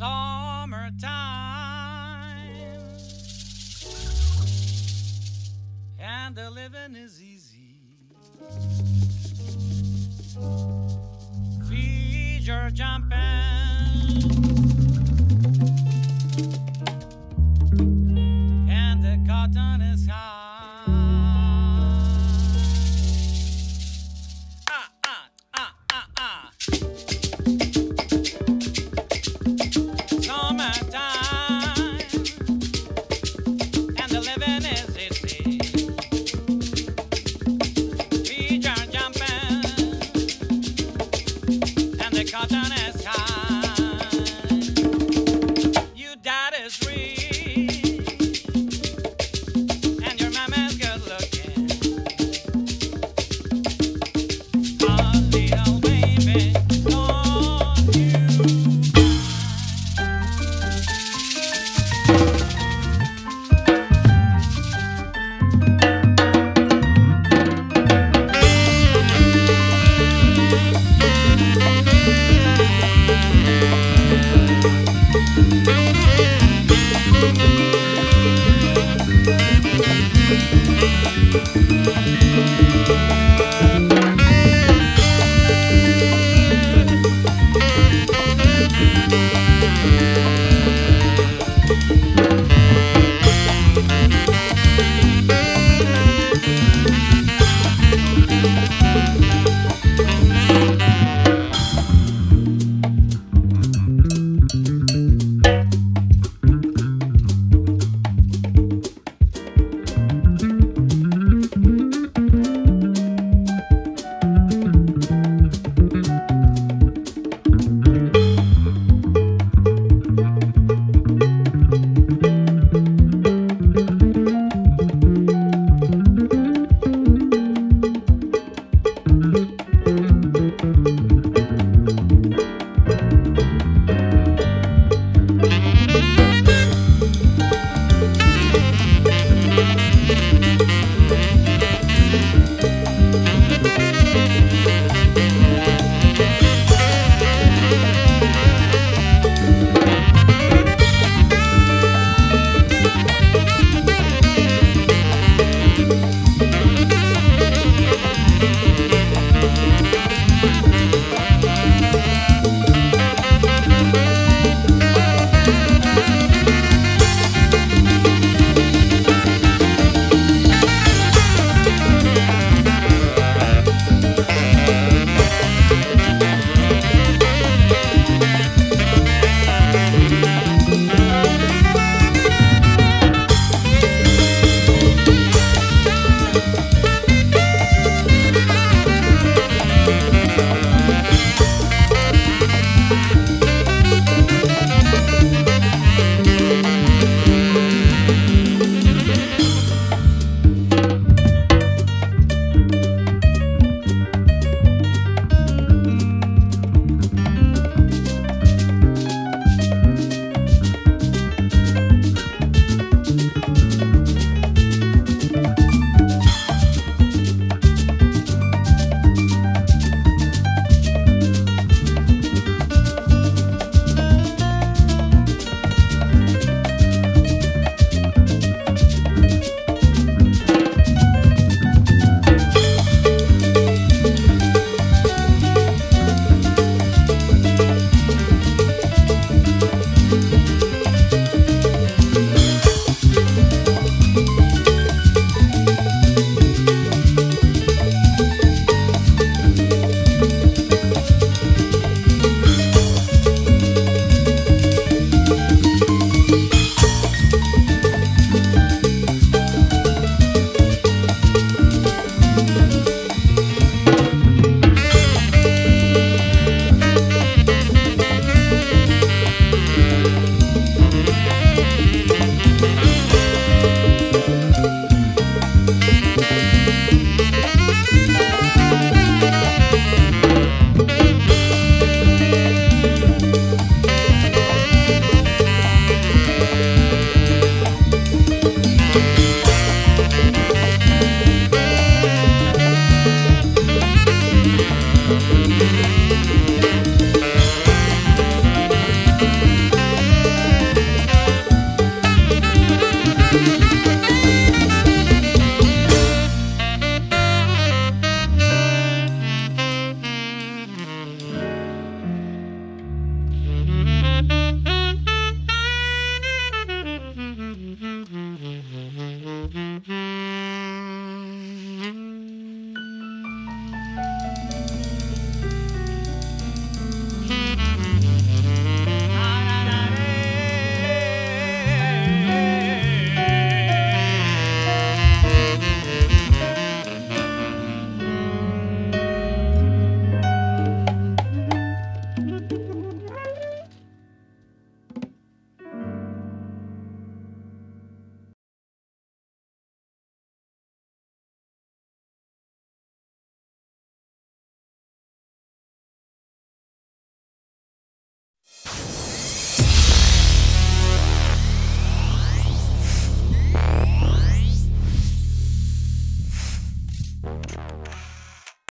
Summertime. And the living is easy. Feed your jumping. And the cotton is high. Thank you.